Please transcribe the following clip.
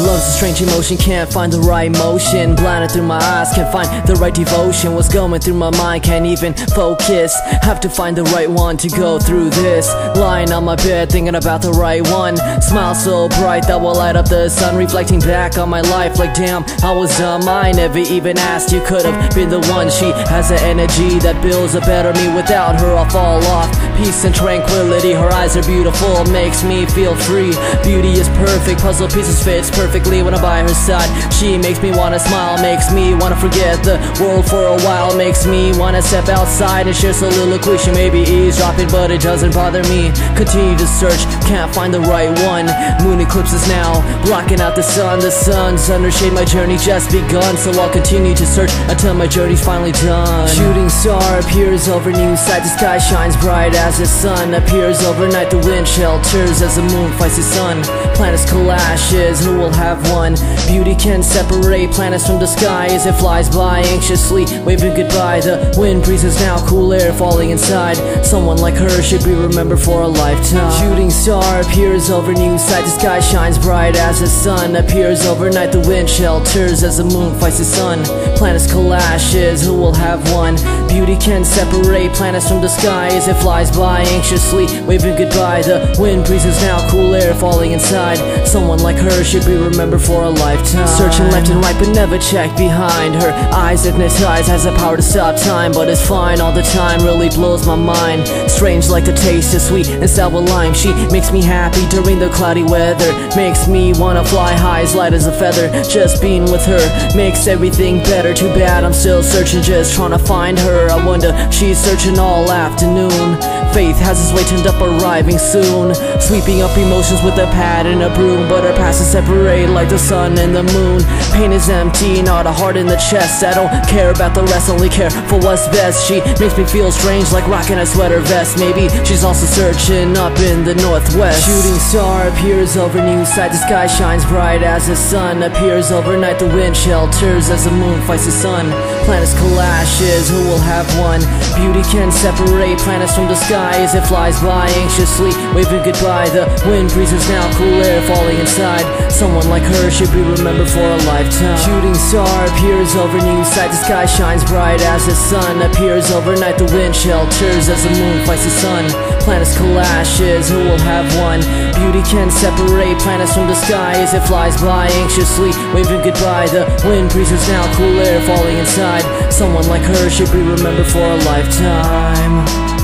Love's a strange emotion, can't find the right motion. Blinded through my eyes, can't find the right devotion. What's going through my mind, can't even focus. Have to find the right one to go through this. Lying on my bed, thinking about the right one. Smile so bright that will light up the sun. Reflecting back on my life, like damn, I was dumb. I never even asked, you could have been the one. She has an energy that builds a better me. Without her, I'll fall off. Peace and tranquility, her eyes are beautiful, makes me feel free. Beauty is perfect, puzzle pieces fits perfectly when I'm by her side. She makes me wanna smile, makes me wanna forget the world for a while, makes me wanna step outside and share soliloquy. She may be eavesdropping, but it doesn't bother me. Continue to search, can't find the right one. Moon eclipses now, blocking out the sun. The sun's under shade, my journey just begun. So I'll continue to search until my journey's finally done. Shooting star appears over new sight, the sky shines bright as the sun appears overnight. The wind shelters as the moon fights the sun. Planets clashes, who will have one? Beauty can separate planets from the sky as it flies by anxiously, waving goodbye. The wind breezes now, cool air falling inside. Someone like her should be remembered for a lifetime. Shooting star appears over new sight. The sky shines bright as the sun appears overnight. The wind shelters as the moon fights the sun. Planets clashes, who will have one? Beauty can separate planets from the sky as it flies by anxiously, waving goodbye. The wind breezes now, cool air falling inside. Someone like her should be remembered for a lifetime. Searching left and right, but never check behind her. Eyes hypnotize, has the power to stop time, but it's fine all the time. Really blows my mind. Strange like the taste of sweet and sour lime. She makes me happy during the cloudy weather. Makes me wanna fly high as light as a feather. Just being with her makes everything better. Too bad I'm still searching, just trying to find her. I wonder she's searching all afternoon. Faith has his way turned up, arriving soon. Sweeping up emotions with a pad and a broom, but our paths separate like the sun and the moon. Pain is empty, not a heart in the chest. I don't care about the rest, only care for what's best. She makes me feel strange, like rocking a sweater vest. Maybe she's also searching up in the northwest. Shooting star appears over new sight. The sky shines bright as the sun appears overnight. The wind shelters as the moon fights the sun. Planets clashes, who will have one? Beauty can separate planets from the sky as it flies by anxiously, waving goodbye. The wind breezes now, cool air falling inside. Someone like her should be remembered for a lifetime. Shooting star appears over new sight. The sky shines bright as the sun appears overnight. The wind shelters as the moon fights the sun. Planets clashes, who will have one? Beauty can separate planets from the sky as it flies by anxiously, waving goodbye. The wind breezes now, cool air falling inside. Someone like her should be remembered for a lifetime.